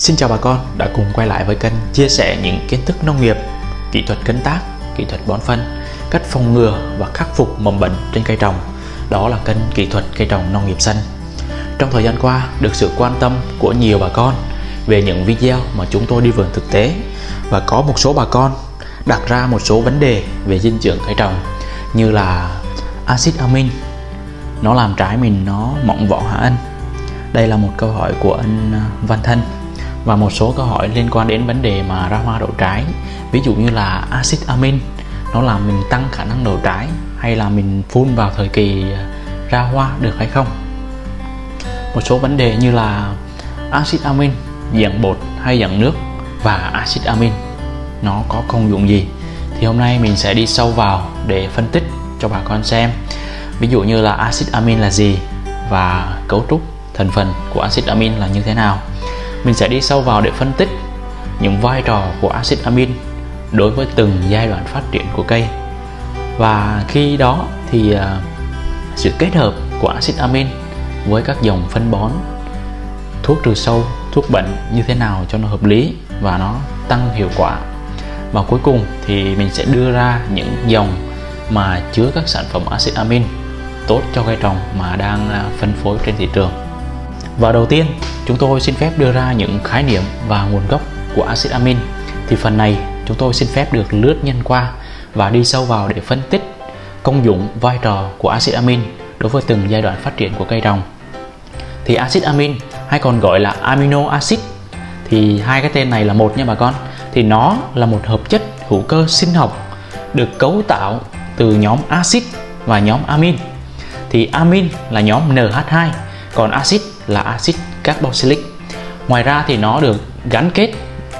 Xin chào bà con đã cùng quay lại với kênh chia sẻ những kiến thức nông nghiệp, kỹ thuật canh tác, kỹ thuật bón phân, cách phòng ngừa và khắc phục mầm bệnh trên cây trồng. Đó là kênh kỹ thuật cây trồng nông nghiệp xanh. Trong thời gian qua được sự quan tâm của nhiều bà con về những video mà chúng tôi đi vườn thực tế và có một số bà con đặt ra một số vấn đề về dinh dưỡng cây trồng như là axit amin nó làm trái mình nó mỏng vỏ hả anh đây là một câu hỏi của anh à, Văn Thanh và một số câu hỏi liên quan đến vấn đề mà ra hoa đậu trái. Ví dụ như là axit amin, nó làm mình tăng khả năng đậu trái hay là mình phun vào thời kỳ à, ra hoa được hay không? Một số vấn đề như là axit amin, dạng bột hay dạng nước và axit amin, nó có công dụng gì? Thì hôm nay mình sẽ đi sâu vào để phân tích cho bà con xem. Ví dụ như là axit amin là gì và cấu trúc thành phần của axit amin là như thế nào? Mình sẽ đi sâu vào để phân tích những vai trò của axit amin đối với từng giai đoạn phát triển của cây. Và khi đó thì à, sự kết hợp của axit amin với các dòng phân bón, thuốc trừ sâu, thuốc bệnh như thế nào cho nó hợp lý và nó tăng hiệu quả. Và cuối cùng thì mình sẽ đưa ra những dòng mà chứa các sản phẩm axit amin tốt cho cây trồng mà đang à, phân phối trên thị trường và đầu tiên, chúng tôi xin phép đưa ra những khái niệm và nguồn gốc của axit amin. Thì phần này, chúng tôi xin phép được lướt nhanh qua và đi sâu vào để phân tích công dụng vai trò của axit amin đối với từng giai đoạn phát triển của cây trồng thì axit amin, hay còn gọi là amino acid, thì hai cái tên này là một nha bà con. Thì nó là một hợp chất hữu cơ sinh học được cấu tạo từ nhóm axit và nhóm amin. Thì amin là nhóm NH2 còn axit là axit carboxylic. Ngoài ra thì nó được gắn kết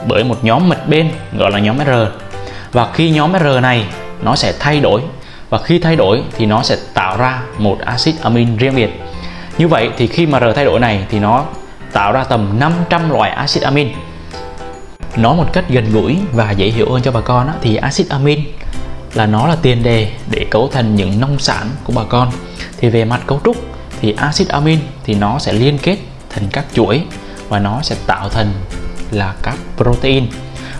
bởi một nhóm mật bên gọi là nhóm R. Và khi nhóm R này nó sẽ thay đổi và khi thay đổi thì nó sẽ tạo ra một axit amin riêng biệt. Như vậy thì khi mà R thay đổi này thì nó tạo ra tầm 500 loại axit amin. Nói một cách gần gũi và dễ hiểu hơn cho bà con á, thì axit amin là nó là tiền đề để cấu thành những nông sản của bà con. Thì về mặt cấu trúc thì axit amin thì nó sẽ liên kết thành các chuỗi và nó sẽ tạo thành là các protein.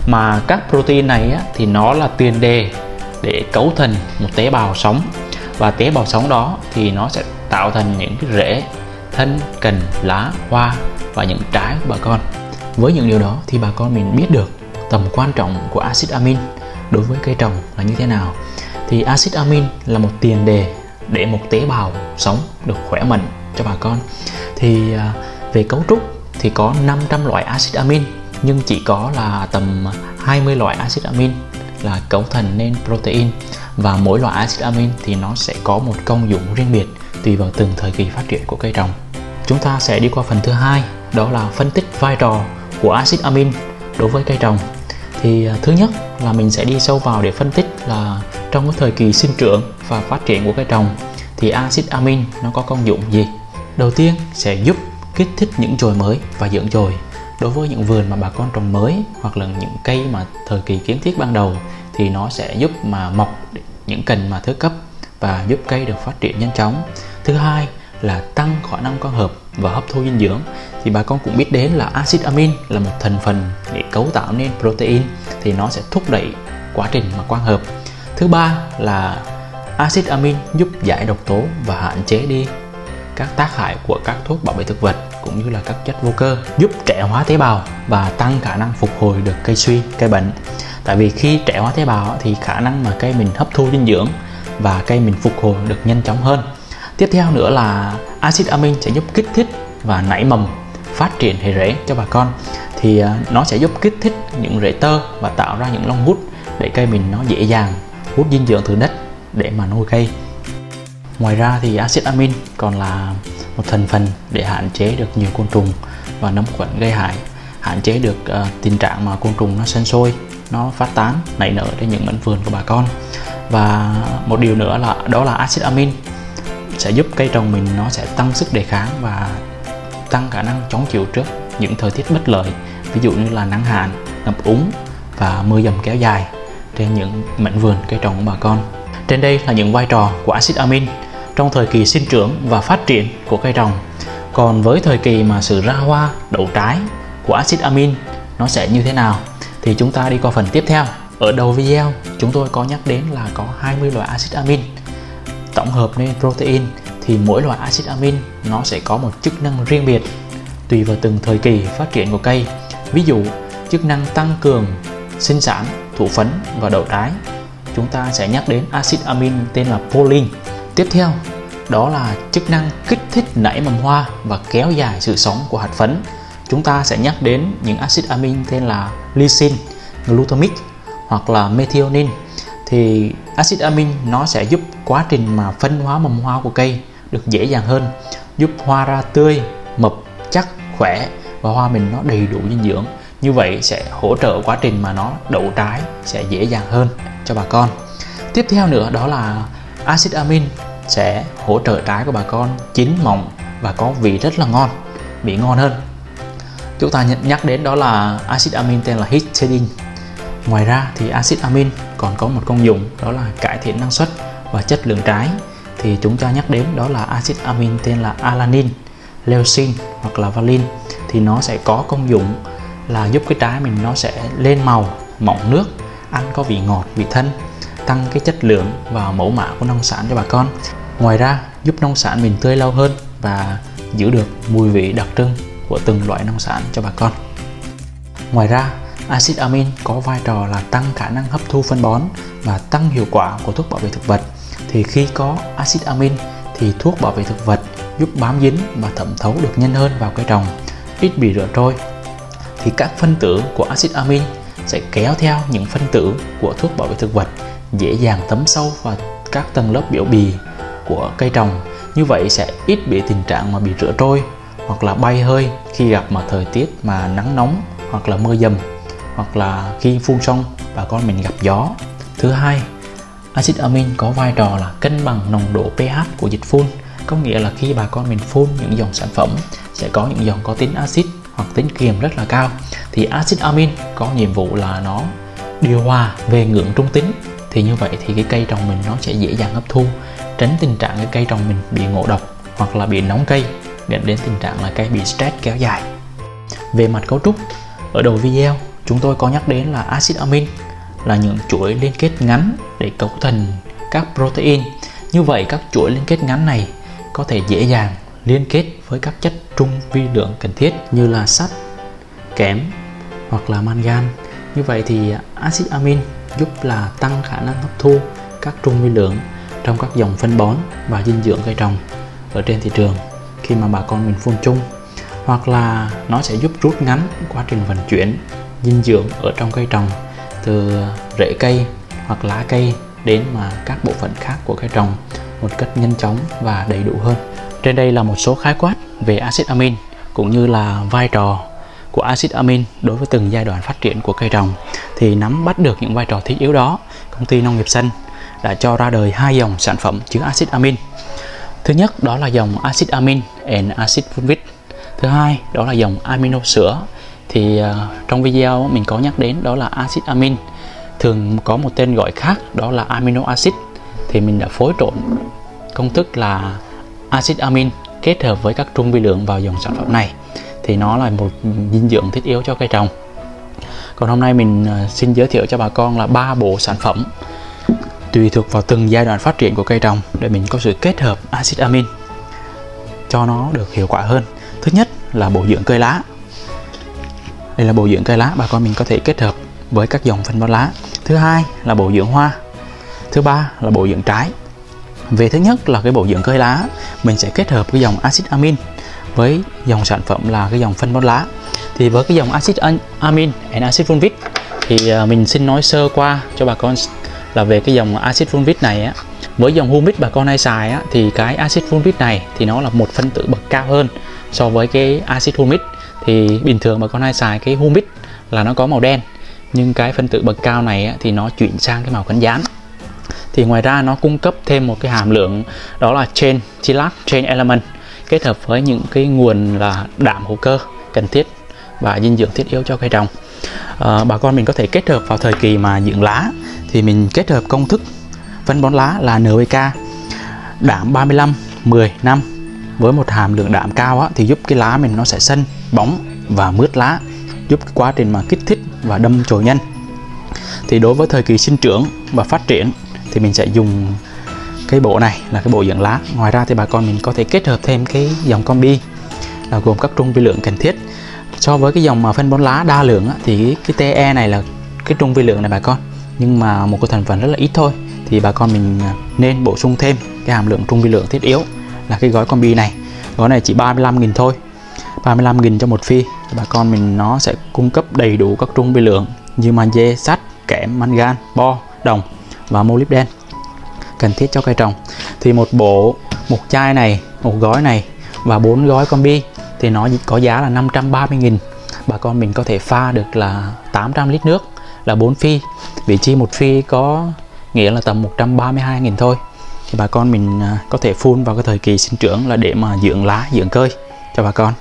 Mà các protein này á, thì nó là tiền đề để cấu thành một tế bào sống. Và tế bào sống đó thì nó sẽ tạo thành những cái rễ thân cành lá hoa và những trái của bà con. Với những điều đó thì bà con mình biết được tầm quan trọng của axit amin đối với cây trồng là như thế nào. Thì axit amin là một tiền đề để một tế bào sống được khỏe mạnh cho bà con thì à, về cấu trúc thì có 500 loại axit amin nhưng chỉ có là tầm 20 loại axit amin là cấu thành nên protein và mỗi loại axit amin thì nó sẽ có một công dụng riêng biệt tùy vào từng thời kỳ phát triển của cây trồng. Chúng ta sẽ đi qua phần thứ hai, đó là phân tích vai trò của axit amin đối với cây trồng. Thì à, thứ nhất là mình sẽ đi sâu vào để phân tích là trong cái thời kỳ sinh trưởng và phát triển của cây trồng thì axit amin nó có công dụng gì? Đầu tiên sẽ giúp kích thích những chồi mới và dưỡng chồi. Đối với những vườn mà bà con trồng mới hoặc là những cây mà thời kỳ kiến thiết ban đầu thì nó sẽ giúp mà mọc những cành mà thứ cấp và giúp cây được phát triển nhanh chóng. Thứ hai là tăng khả năng quang hợp và hấp thu dinh dưỡng, thì bà con cũng biết đến là axit amin là một thành phần để cấu tạo nên protein, thì nó sẽ thúc đẩy quá trình mà quang hợp. Thứ ba là axit amin giúp giải độc tố và hạn chế đi các tác hại của các thuốc bảo vệ thực vật cũng như là các chất vô cơ, giúp trẻ hóa tế bào và tăng khả năng phục hồi được cây suy, cây bệnh. Tại vì khi trẻ hóa tế bào thì khả năng mà cây mình hấp thu dinh dưỡng và cây mình phục hồi được nhanh chóng hơn tiếp theo nữa là axit amin sẽ giúp kích thích và nảy mầm phát triển hệ rễ cho bà con. Thì à, nó sẽ giúp kích thích những rễ tơ và tạo ra những lông hút để cây mình nó dễ dàng hút dinh dưỡng từ đất để mà nuôi cây. Ngoài ra thì axit amin còn là một thành phần để hạn chế được nhiều côn trùng và nấm khuẩn gây hại hạn chế được uh, tình trạng mà côn trùng nó sinh sôi nó phát tán nảy nở trên những mảnh vườn của bà con. Và một điều nữa là đó là axit amin sẽ giúp cây trồng mình nó sẽ tăng sức đề kháng và tăng khả năng chống chịu trước những thời tiết bất lợi, ví dụ như là nắng hạn, ngập úng và mưa dầm kéo dài trên những mảnh vườn cây trồng của bà con. Trên đây là những vai trò của axit amin trong thời kỳ sinh trưởng và phát triển của cây trồng. Còn với thời kỳ mà sự ra hoa, đậu trái của axit amin nó sẽ như thế nào thì chúng ta đi qua phần tiếp theo. Ở đầu video, chúng tôi có nhắc đến là có 20 loại axit amin tổng hợp nên protein thì mỗi loại axit amin nó sẽ có một chức năng riêng biệt, tùy vào từng thời kỳ phát triển của cây. Ví dụ, chức năng tăng cường sinh sản, thụ phấn và đậu trái chúng ta sẽ nhắc đến axit amin tên là proline tiếp theo, đó là chức năng kích thích nảy mầm hoa và kéo dài sự sống của hạt phấn. Chúng ta sẽ nhắc đến những axit amin tên là lysine, glutamic hoặc là methionine. Thì axit amin nó sẽ giúp quá trình mà phân hóa mầm hoa của cây được dễ dàng hơn, giúp hoa ra tươi, mập, chắc, khỏe và hoa mình nó đầy đủ dinh dưỡng. Như vậy sẽ hỗ trợ quá trình mà nó đậu trái sẽ dễ dàng hơn cho bà con. Tiếp theo nữa đó là axit amin sẽ hỗ trợ trái của bà con chín mọng và có vị rất là ngon, vị ngon hơn. Chúng ta nhắc đến đó là axit amin tên là histidine ngoài ra thì axit amin còn có một công dụng, đó là cải thiện năng suất và chất lượng trái. Thì chúng ta nhắc đến đó là axit amin tên là alanin leucin hoặc là valin thì nó sẽ có công dụng là giúp cái trái mình nó sẽ lên màu, mọng nước, ăn có vị ngọt, vị thân, tăng cái chất lượng và mẫu mã của nông sản cho bà con. Ngoài ra, giúp nông sản mình tươi lâu hơn và giữ được mùi vị đặc trưng của từng loại nông sản cho bà con. Ngoài ra axit amin có vai trò là tăng khả năng hấp thu phân bón và tăng hiệu quả của thuốc bảo vệ thực vật. Thì khi có axit amin thì thuốc bảo vệ thực vật giúp bám dính và thẩm thấu được nhanh hơn vào cây trồng ít bị rửa trôi. Thì các phân tử của axit amin sẽ kéo theo những phân tử của thuốc bảo vệ thực vật, dễ dàng thấm sâu vào các tầng lớp biểu bì của cây trồng như vậy sẽ ít bị tình trạng mà bị rửa trôi hoặc là bay hơi khi gặp mà thời tiết mà nắng nóng hoặc là mưa dầm hoặc là khi phun xong, bà con mình gặp gió. Thứ hai, axit amin có vai trò là cân bằng nồng độ pH của dịch phun, có nghĩa là khi bà con mình phun những dòng sản phẩm, sẽ có những dòng có tính axit hoặc tính kiềm rất là cao. Thì axit amin có nhiệm vụ là nó điều hòa về ngưỡng trung tính. Thì như vậy thì cái cây trồng mình nó sẽ dễ dàng hấp thu, tránh tình trạng cái cây trồng mình bị ngộ độc hoặc là bị nóng cây, dẫn đến tình trạng là cây bị stress kéo dài. Về mặt cấu trúc, ở đầu video chúng tôi có nhắc đến là axit amin là những chuỗi liên kết ngắn để cấu thành các protein như vậy các chuỗi liên kết ngắn này có thể dễ dàng liên kết với các chất trung vi lượng cần thiết như là sắt, kẽm hoặc là mangan. Như vậy thì axit amin giúp là tăng khả năng hấp thu các trung vi lượng trong các dòng phân bón và dinh dưỡng cây trồng ở trên thị trường khi mà bà con mình phun chung hoặc là nó sẽ giúp rút ngắn quá trình vận chuyển dinh dưỡng ở trong cây trồng, từ rễ cây hoặc lá cây đến mà các bộ phận khác của cây trồng một cách nhanh chóng và đầy đủ hơn. Trên đây là một số khái quát về axit amin cũng như là vai trò của axit amin đối với từng giai đoạn phát triển của cây trồng. Thì nắm bắt được những vai trò thiết yếu đó, công ty nông nghiệp xanh đã cho ra đời hai dòng sản phẩm chứa axit amin. Thứ nhất, đó là dòng axit amin and axit fulvic thứ hai, đó là dòng amino sữa thì uh, trong video mình có nhắc đến đó là axit amin. Thường có một tên gọi khác đó là amino acid. Thì mình đã phối trộn công thức là axit amin kết hợp với các trung vi lượng vào dòng sản phẩm này. Thì nó là một dinh dưỡng thiết yếu cho cây trồng. Còn hôm nay mình à, xin giới thiệu cho bà con là ba bộ sản phẩm tùy thuộc vào từng giai đoạn phát triển của cây trồng để mình có sự kết hợp axit amin cho nó được hiệu quả hơn. Thứ nhất là bổ dưỡng cây lá đây là bổ dưỡng cây lá bà con mình có thể kết hợp với các dòng phân bón lá. Thứ hai là bổ dưỡng hoa. Thứ ba là bổ dưỡng trái. Về thứ nhất là cái bổ dưỡng cây lá mình sẽ kết hợp cái dòng axit amin với dòng sản phẩm là cái dòng phân bón lá. Thì với cái dòng axit amin and axit fulvic thì à, mình xin nói sơ qua cho bà con là về cái dòng axit fulvic này á. Với dòng humic bà con hay xài á, thì cái axit fulvic này thì nó là một phân tử bậc cao hơn so với cái axit humic thì bình thường bà con hay xài cái humic là nó có màu đen nhưng cái phân tử bậc cao này á, thì nó chuyển sang cái màu cánh gián. Thì ngoài ra nó cung cấp thêm một cái hàm lượng đó là chain chilat chain element kết hợp với những cái nguồn là đạm hữu cơ cần thiết và dinh dưỡng thiết yếu cho cây trồng. À, bà con mình có thể kết hợp vào thời kỳ mà dưỡng lá thì mình kết hợp công thức phân bón lá là NPK đạm 35 10 năm với một hàm lượng đạm cao á, thì giúp cái lá mình nó sẽ xanh bóng và mướt lá giúp cái quá trình mà kích thích và đâm chồi nhanh. Thì đối với thời kỳ sinh trưởng và phát triển thì mình sẽ dùng cái bộ này là cái bộ dưỡng lá. Ngoài ra thì bà con mình có thể kết hợp thêm cái dòng combi là gồm các trung vi lượng cần thiết. So với cái dòng mà phân bón lá đa lượng á, thì cái TE này là cái trung vi lượng này bà con. Nhưng mà một cái thành phần rất là ít thôi thì bà con mình nên bổ sung thêm cái hàm lượng trung vi lượng thiết yếu là cái gói combi này. Gói này chỉ 35.000 thôi 35.000 cho một phi. Bà con mình nó sẽ cung cấp đầy đủ các trung vi lượng như magie, sắt, kẽm, mangan, bo, đồng và molybden cần thiết cho cây trồng. Thì một bộ một chai này một gói này và bốn gói combi thì nó có giá là 530.000 bà con mình có thể pha được là 800 lít nước là 4 phi. Vị chi một phi có nghĩa là tầm 132.000 thôi thì bà con mình à, có thể phun vào cái thời kỳ sinh trưởng là để mà dưỡng lá, dưỡng cơi cho bà con.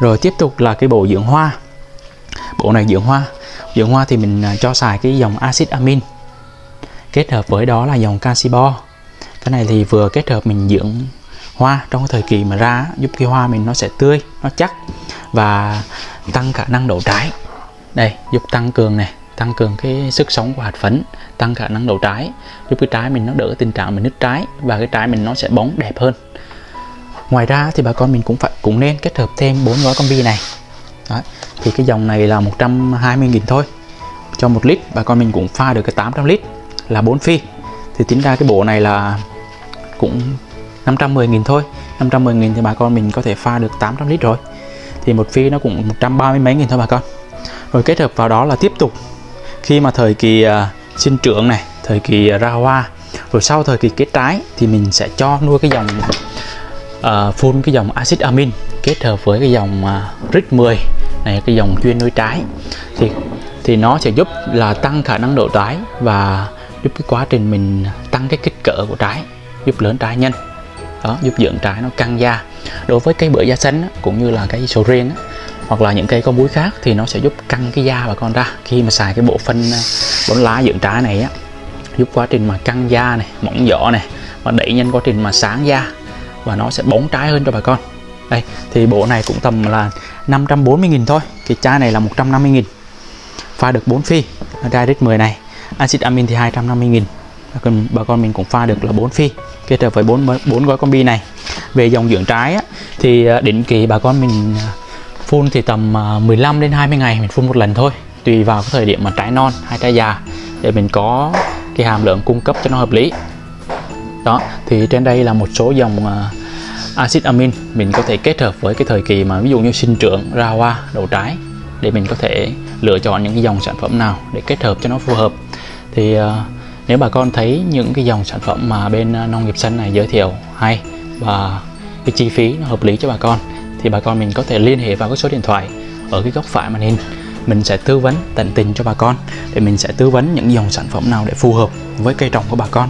Rồi tiếp tục là cái bộ dưỡng hoa. Bộ này dưỡng hoa. Dưỡng hoa thì mình à, cho xài cái dòng axit amin, kết hợp với đó là dòng canxi bo cái này thì vừa kết hợp mình dưỡng hoa trong cái thời kỳ mà ra, giúp cái hoa mình nó sẽ tươi, nó chắc và tăng khả năng đổ trái. Đây, giúp tăng cường này tăng cường cái sức sống của hạt phấn, tăng khả năng đậu trái. Giúp cái trái mình nó đỡ tình trạng mình nứt trái và cái trái mình nó sẽ bóng đẹp hơn. Ngoài ra thì bà con mình cũng phải, cũng nên kết hợp thêm bốn gói combi này. Đó. thì cái dòng này là 120.000 thôi. Cho một lít, bà con mình cũng pha được cái 800 lít là 4 phi. Thì tính ra cái bộ này là cũng 510.000 thôi. 510.000 thì bà con mình có thể pha được 800 lít rồi. Thì một phi nó cũng 130 mấy nghìn thôi bà con. Rồi kết hợp vào đó là tiếp tục khi mà thời kỳ à, sinh trưởng này thời kỳ à, ra hoa rồi sau thời kỳ kết trái thì mình sẽ cho nuôi cái dòng uh, phun cái dòng axit amin kết hợp với cái dòng uh, rít 10 này cái dòng chuyên nuôi trái. Thì thì nó sẽ giúp là tăng khả năng độ trái và giúp cái quá trình mình tăng cái kích cỡ của trái giúp lớn trái nhanh. Đó giúp dưỡng trái nó căng da. Đối với cây bưởi da xanh cũng như là cây sầu riêng hoặc là những cây có muối khác thì nó sẽ giúp căng cái da bà con ra. Khi mà xài cái bộ phân à, bón lá dưỡng trái này á giúp quá trình mà căng da này mỏng vỏ này và đẩy nhanh quá trình mà sáng da và nó sẽ bóng trái hơn cho bà con. Đây thì bộ này cũng tầm là 540.000 thôi cái chai này là 150.000 pha được 4 phi Direct 10 này axit amin thì 250.000 bà con, bà con mình cũng pha được là 4 phi kết hợp với 4, 4 gói combi này. Về dòng dưỡng trái á, thì à, định kỳ bà con mình à, phun thì tầm à, 15 đến 20 ngày mình phun một lần thôi. Tùy vào cái thời điểm mà trái non hay trái già để mình có cái hàm lượng cung cấp cho nó hợp lý. Đó thì trên đây là một số dòng à, axit amin mình có thể kết hợp với cái thời kỳ mà ví dụ như sinh trưởng ra hoa đậu trái để mình có thể lựa chọn những cái dòng sản phẩm nào để kết hợp cho nó phù hợp. Thì uh, nếu bà con thấy những cái dòng sản phẩm mà bên nông nghiệp xanh này giới thiệu hay và cái chi phí nó hợp lý cho bà con thì bà con mình có thể liên hệ vào cái số điện thoại ở cái góc phải màn hình. Mình sẽ tư vấn tận tình cho bà con để mình sẽ tư vấn những dòng sản phẩm nào để phù hợp với cây trồng của bà con.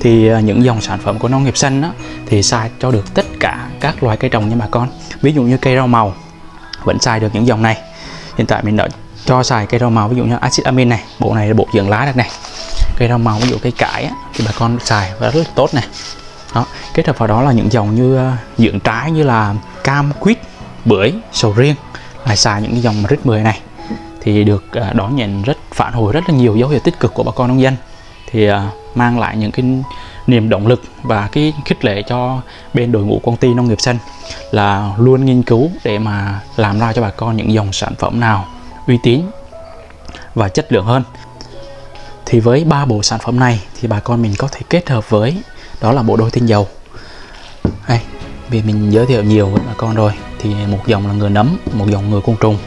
Thì à, những dòng sản phẩm của nông nghiệp xanh đó, thì xài cho được tất cả các loài cây trồng nha bà con. Ví dụ như cây rau màu vẫn xài được những dòng này. Hiện tại mình đã cho xài cây rau màu ví dụ như axit amin này bộ này là bộ dưỡng lá được này. Cây rau màu ví dụ cây cải á, thì bà con xài rất là tốt này. Đó kết hợp vào đó là những dòng như à, dưỡng trái như là cam quýt, bưởi, sầu riêng lại xài những cái dòng rít 10 này. Thì được à, đón nhận rất, phản hồi rất là nhiều dấu hiệu tích cực của bà con nông dân. Thì à, mang lại những cái niềm động lực và cái khích lệ cho bên đội ngũ công ty nông nghiệp xanh là luôn nghiên cứu để mà làm ra cho bà con những dòng sản phẩm nào uy tín và chất lượng hơn. Thì với ba bộ sản phẩm này thì bà con mình có thể kết hợp với, đó là bộ đôi tinh dầu. Đây vì mình giới thiệu nhiều với bà con rồi thì một dòng là ngừa nấm một dòng ngừa côn trùng.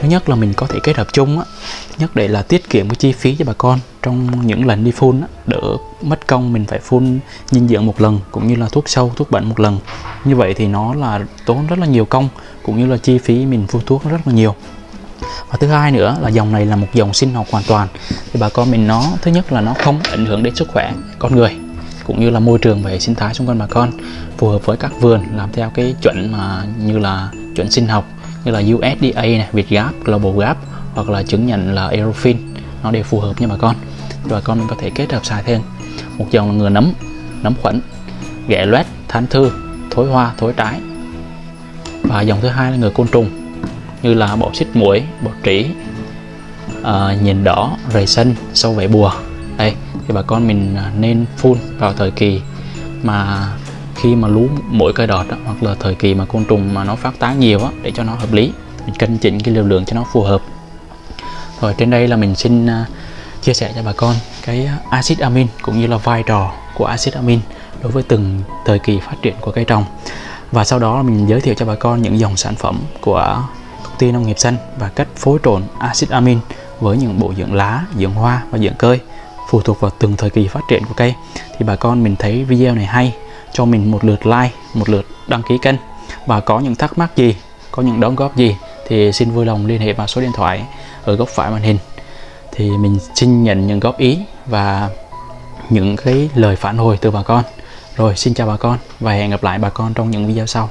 Thứ nhất là mình có thể kết hợp chung á. Thứ nhất để là tiết kiệm cái chi phí cho bà con trong những lần đi phun á, đỡ mất công mình phải phun dinh dưỡng một lần cũng như là thuốc sâu thuốc bệnh một lần. Như vậy thì nó là tốn rất là nhiều công cũng như là chi phí mình phun thuốc rất là nhiều. Và thứ hai nữa là dòng này là một dòng sinh học hoàn toàn. Thì bà con mình nó thứ nhất là nó không ảnh hưởng đến sức khỏe con người cũng như là môi trường và hệ sinh thái xung quanh bà con phù hợp với các vườn làm theo cái chuẩn mà như là chuẩn sinh học như là USDA này, Việt Gap, Global Gap hoặc là chứng nhận là Eurofin nó đều phù hợp nha bà con. Thì bà con mình có thể kết hợp xài thêm. Một dòng là ngừa nấm nấm khuẩn ghẻ loét thán thư thối hoa thối trái. Và dòng thứ hai là ngừa côn trùng như là bọ xít muỗi, bọ trĩ, à, uh, nhìn đỏ, rầy xanh, sâu vảy bùa. Đây thì bà con mình à, nên phun vào thời kỳ mà khi mà lú mỗi cây đọt hoặc là thời kỳ mà côn trùng mà nó phát tán nhiều á, để cho nó hợp lý mình cân chỉnh cái liều lượng cho nó phù hợp. Rồi trên đây là mình xin à, chia sẻ cho bà con cái axit amin cũng như là vai trò của axit amin đối với từng thời kỳ phát triển của cây trồng. Và sau đó mình giới thiệu cho bà con những dòng sản phẩm của công ty nông nghiệp xanh và cách phối trộn axit amin với những bộ dưỡng lá, dưỡng hoa và dưỡng cơi phụ thuộc vào từng thời kỳ phát triển của cây, thì bà con mình thấy video này hay, cho mình một lượt like, một lượt đăng ký kênh. Và có những thắc mắc gì, có những đóng góp gì, thì xin vui lòng liên hệ vào số điện thoại ở góc phải màn hình. Thì mình xin nhận những góp ý và những cái lời phản hồi từ bà con. Rồi, xin chào bà con và hẹn gặp lại bà con trong những video sau.